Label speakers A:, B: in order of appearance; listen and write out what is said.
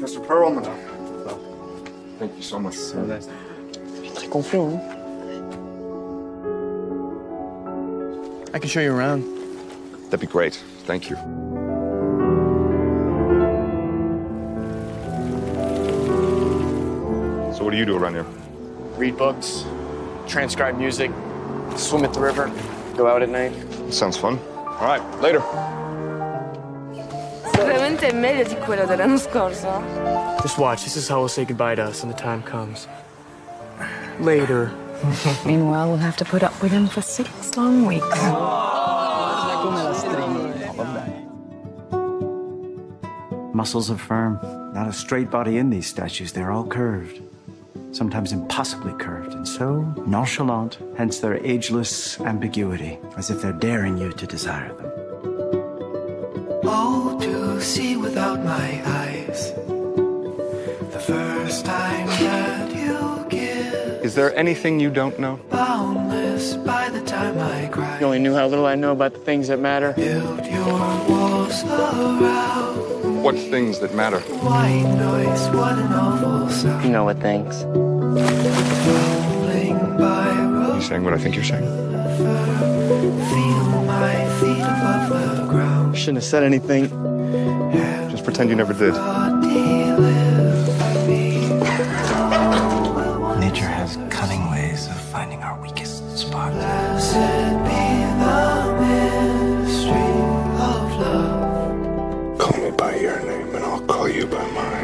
A: Professor Perlman. Thank you so much.
B: Très confiant, hein?
C: I can show you around.
A: That'd be great. Thank you. So, what do you do around here?
C: Read books, transcribe music, swim at the river, go out at night.
A: Sounds fun. All right, later.
B: Sicuramente è meglio di quello dell'anno scorso. Eh.
C: Just watch. This is how we'll say goodbye to us when the time comes. Later.
D: Meanwhile, we'll have to put up with him for six long weeks.
E: Muscles are firm. Not a straight body in these statues. They're all curved. Sometimes impossibly curved, and so nonchalant, hence their ageless ambiguity, as if they're daring you to desire them.
F: Oh, to see without my eyes. The first time that you give,
A: Is there anything you don't know?
F: boundless by the time I cry. You only
C: knew how little I know about the things that matter.
F: Build your walls around.
A: What things that matter?
F: White noise, what an awful sound. You
C: know what things.
F: Tumbling You road,
A: saying what I think you're saying?
F: feel my feet above the ground
C: shouldn't have said anything.
A: Just pretend you never did.
E: Nature has cunning ways of finding our weakest spot.
G: Call me by your name, and I'll call you by mine.